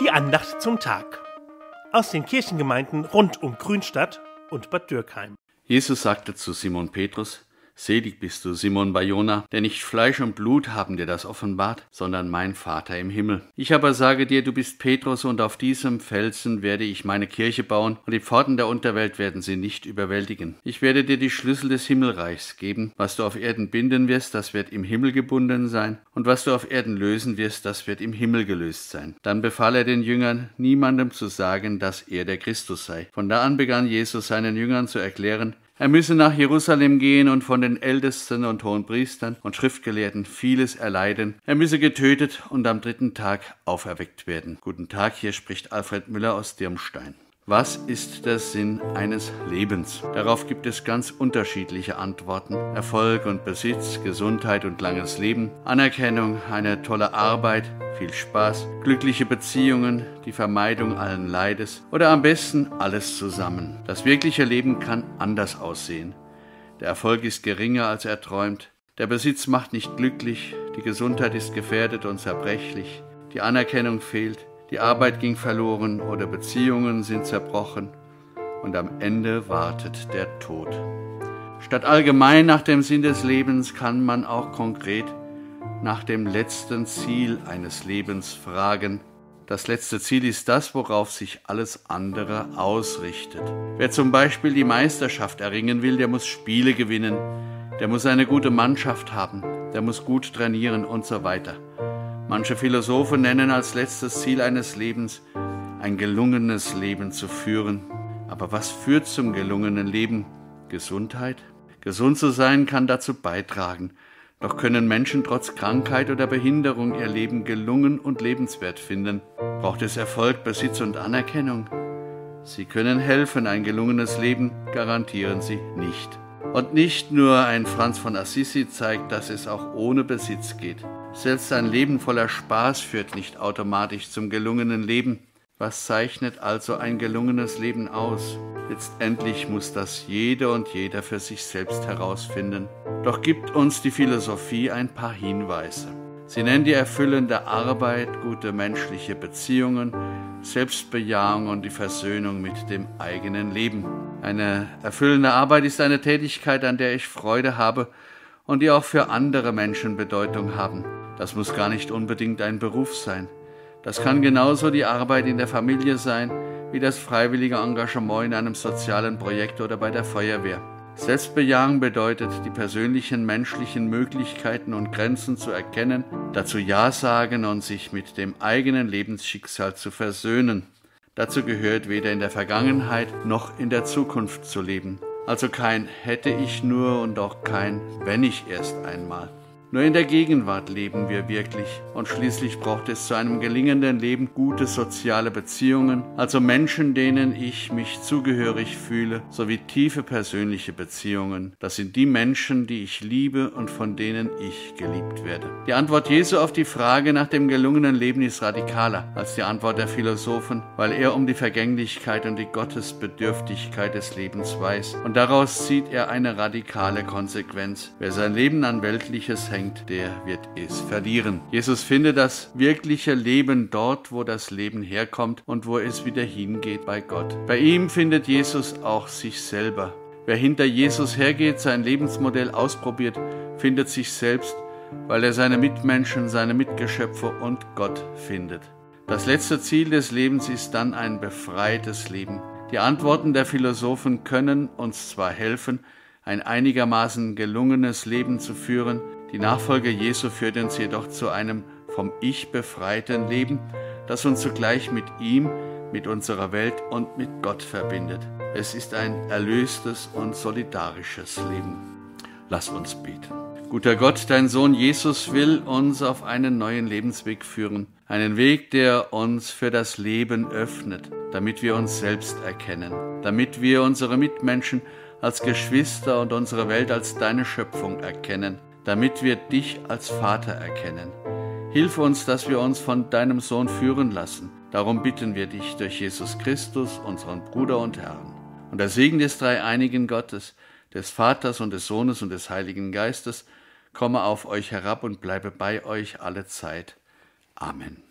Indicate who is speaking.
Speaker 1: Die Andacht zum Tag aus den Kirchengemeinden rund um Grünstadt und Bad Dürkheim.
Speaker 2: Jesus sagte zu Simon Petrus, Selig bist du, Simon Bayona, denn nicht Fleisch und Blut haben dir das offenbart, sondern mein Vater im Himmel. Ich aber sage dir, du bist Petrus, und auf diesem Felsen werde ich meine Kirche bauen, und die Pforten der Unterwelt werden sie nicht überwältigen. Ich werde dir die Schlüssel des Himmelreichs geben. Was du auf Erden binden wirst, das wird im Himmel gebunden sein, und was du auf Erden lösen wirst, das wird im Himmel gelöst sein. Dann befahl er den Jüngern, niemandem zu sagen, dass er der Christus sei. Von da an begann Jesus seinen Jüngern zu erklären, er müsse nach Jerusalem gehen und von den Ältesten und Hohenpriestern und Schriftgelehrten vieles erleiden. Er müsse getötet und am dritten Tag auferweckt werden. Guten Tag, hier spricht Alfred Müller aus Dirmstein. Was ist der Sinn eines Lebens? Darauf gibt es ganz unterschiedliche Antworten. Erfolg und Besitz, Gesundheit und langes Leben, Anerkennung, eine tolle Arbeit, viel Spaß, glückliche Beziehungen, die Vermeidung allen Leides oder am besten alles zusammen. Das wirkliche Leben kann anders aussehen. Der Erfolg ist geringer, als er träumt. Der Besitz macht nicht glücklich, die Gesundheit ist gefährdet und zerbrechlich, die Anerkennung fehlt, die Arbeit ging verloren oder Beziehungen sind zerbrochen und am Ende wartet der Tod. Statt allgemein nach dem Sinn des Lebens kann man auch konkret nach dem letzten Ziel eines Lebens fragen. Das letzte Ziel ist das, worauf sich alles andere ausrichtet. Wer zum Beispiel die Meisterschaft erringen will, der muss Spiele gewinnen, der muss eine gute Mannschaft haben, der muss gut trainieren und so weiter. Manche Philosophen nennen als letztes Ziel eines Lebens, ein gelungenes Leben zu führen. Aber was führt zum gelungenen Leben? Gesundheit? Gesund zu sein kann dazu beitragen. Doch können Menschen trotz Krankheit oder Behinderung ihr Leben gelungen und lebenswert finden? Braucht es Erfolg, Besitz und Anerkennung? Sie können helfen, ein gelungenes Leben garantieren sie nicht. Und nicht nur ein Franz von Assisi zeigt, dass es auch ohne Besitz geht. Selbst ein Leben voller Spaß führt nicht automatisch zum gelungenen Leben. Was zeichnet also ein gelungenes Leben aus? Letztendlich muss das jede und jeder für sich selbst herausfinden. Doch gibt uns die Philosophie ein paar Hinweise. Sie nennt die erfüllende Arbeit, gute menschliche Beziehungen, Selbstbejahung und die Versöhnung mit dem eigenen Leben. Eine erfüllende Arbeit ist eine Tätigkeit, an der ich Freude habe und die auch für andere Menschen Bedeutung haben. Das muss gar nicht unbedingt ein Beruf sein. Das kann genauso die Arbeit in der Familie sein, wie das freiwillige Engagement in einem sozialen Projekt oder bei der Feuerwehr. Selbstbejahung bedeutet, die persönlichen menschlichen Möglichkeiten und Grenzen zu erkennen, dazu Ja sagen und sich mit dem eigenen Lebensschicksal zu versöhnen. Dazu gehört weder in der Vergangenheit noch in der Zukunft zu leben. Also kein hätte ich nur und auch kein wenn ich erst einmal. Nur in der Gegenwart leben wir wirklich und schließlich braucht es zu einem gelingenden Leben gute soziale Beziehungen, also Menschen, denen ich mich zugehörig fühle, sowie tiefe persönliche Beziehungen. Das sind die Menschen, die ich liebe und von denen ich geliebt werde. Die Antwort Jesu auf die Frage nach dem gelungenen Leben ist radikaler als die Antwort der Philosophen, weil er um die Vergänglichkeit und die Gottesbedürftigkeit des Lebens weiß und daraus zieht er eine radikale Konsequenz. Wer sein Leben an Weltliches hängt, der wird es verlieren. Jesus findet das wirkliche Leben dort, wo das Leben herkommt und wo es wieder hingeht bei Gott. Bei ihm findet Jesus auch sich selber. Wer hinter Jesus hergeht, sein Lebensmodell ausprobiert, findet sich selbst, weil er seine Mitmenschen, seine Mitgeschöpfe und Gott findet. Das letzte Ziel des Lebens ist dann ein befreites Leben. Die Antworten der Philosophen können uns zwar helfen, ein einigermaßen gelungenes Leben zu führen, die Nachfolge Jesu führt uns jedoch zu einem vom Ich befreiten Leben, das uns zugleich mit ihm, mit unserer Welt und mit Gott verbindet. Es ist ein erlöstes und solidarisches Leben. Lass uns beten. Guter Gott, dein Sohn Jesus will uns auf einen neuen Lebensweg führen, einen Weg, der uns für das Leben öffnet, damit wir uns selbst erkennen, damit wir unsere Mitmenschen als Geschwister und unsere Welt als deine Schöpfung erkennen, damit wir dich als Vater erkennen. Hilf uns, dass wir uns von deinem Sohn führen lassen. Darum bitten wir dich durch Jesus Christus, unseren Bruder und Herrn. Und der Segen des dreieinigen Gottes, des Vaters und des Sohnes und des Heiligen Geistes, komme auf euch herab und bleibe bei euch alle Zeit. Amen.